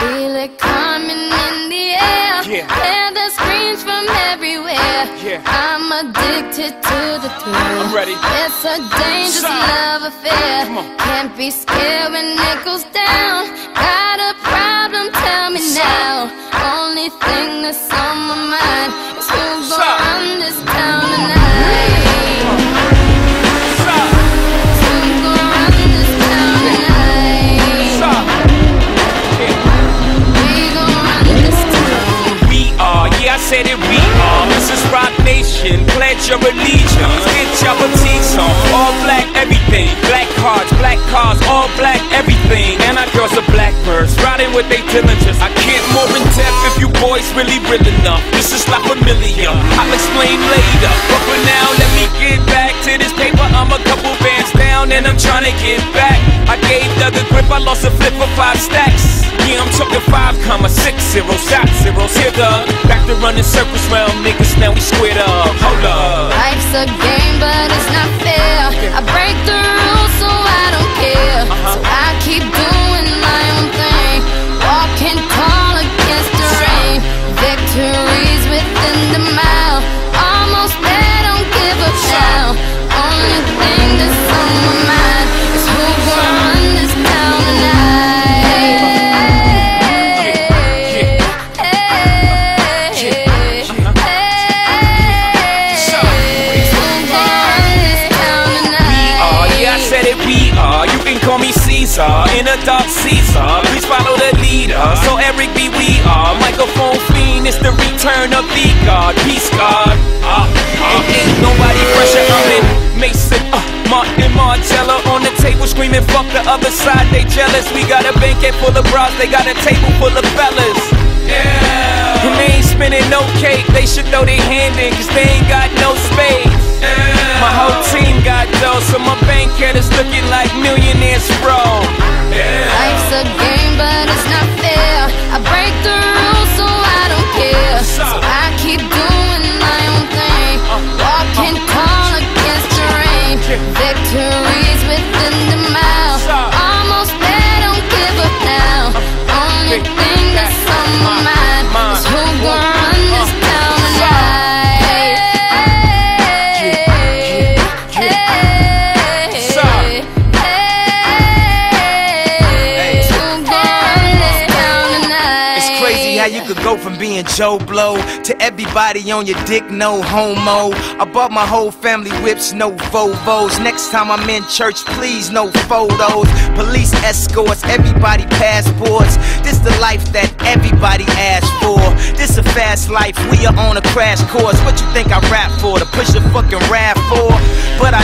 Feel it coming in the air. Yeah. Hear the screams from everywhere. Yeah. I'm addicted to the thrill. I'm ready. It's a dangerous Son. love affair. Can't be scared when it goes down. Got a problem? Tell me now. Only thing that's on my mind said it, we are. This is Rock Nation, pledge your allegiance. Get your boutiques on, all black everything. Black cards, black cars, all black everything. And our girls are blackbirds, riding with they diligence. I can't more in depth if you boys really real enough. This is not familiar, I'll explain later. But for now, let me get back to this paper. I'm a couple bands down and I'm trying to get back. I gave a grip, I lost a flip for five stacks. Yeah, I'm talking five comma six zero shot zeros here the to running circles round niggas now we squared up. Hold up. Life's a game, but it's not fair. I break the You can call me Caesar in a dark Caesar. Please follow the leader. So Eric B. We are. Microphone fiend. It's the return of the God. Peace God. Uh, uh, ain't nobody fresher. I'm in Mason. Uh, Martin Margiela on the table screaming, fuck the other side, they jealous. We got a banquet full of bras, they got a table full of fellas. Yeah. And they ain't spinning no cake, they should throw their hand in, cause they ain't got no space. Victories go from being Joe Blow to everybody on your dick, no homo. I bought my whole family whips, no Volvos. Next time I'm in church, please, no photos. Police escorts, everybody passports. This the life that everybody asks for. This a fast life, we are on a crash course. What you think I rap for? To push a fucking rap for?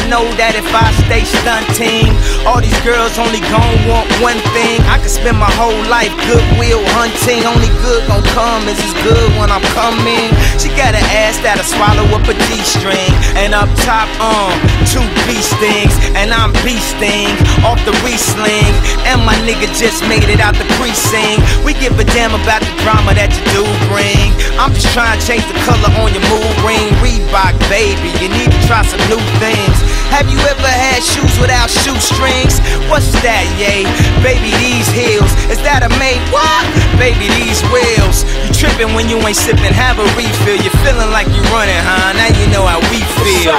Know that if I stay stunting, all these girls only gon' want one thing. I could spend my whole life goodwill hunting. Only good gon' come is as good when I'm coming. She got an ass that'll swallow up a D string. And up top, um, two B stings. And I'm beasting off the re-sling. And my nigga just made it out the precinct. We give a damn about the drama that you do bring. I'm just trying to change the color on your mood ring. Reebok, baby, you need to try some new things. Have you ever had shoes without shoestrings? What's that, yay? Baby, these heels. Is that a made what? Baby, these wheels. You tripping when you ain't sipping, have a refill. You're feeling like you're running, huh? Now you know how we feel.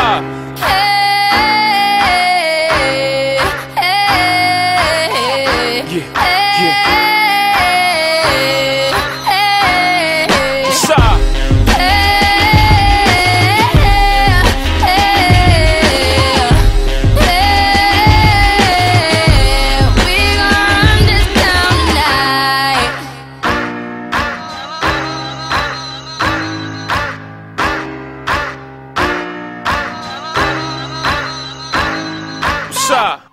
Hey. Força!